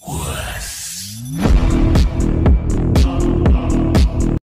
Whoa.